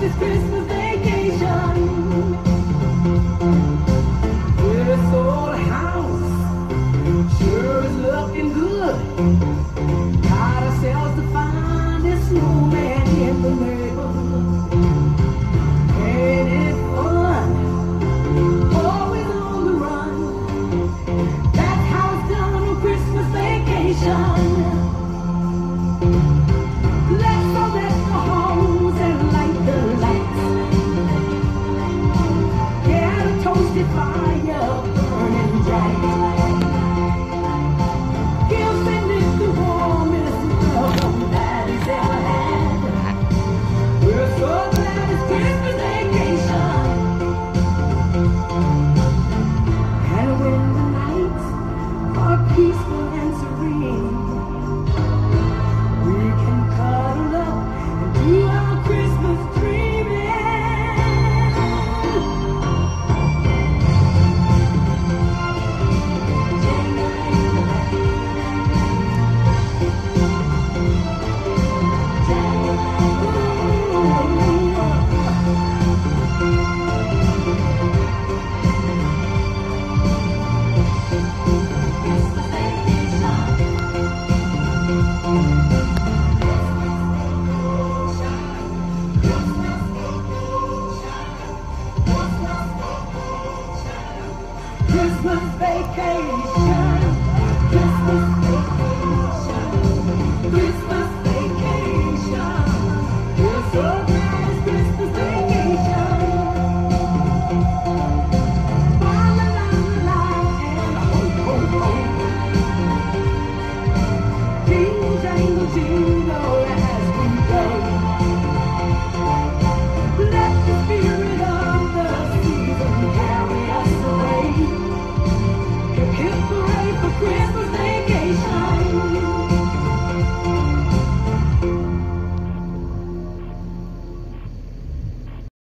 this Christmas vacation. This old house sure is looking good. Got ourselves the finest snowman in the neighborhood. Christmas vacation. Christmas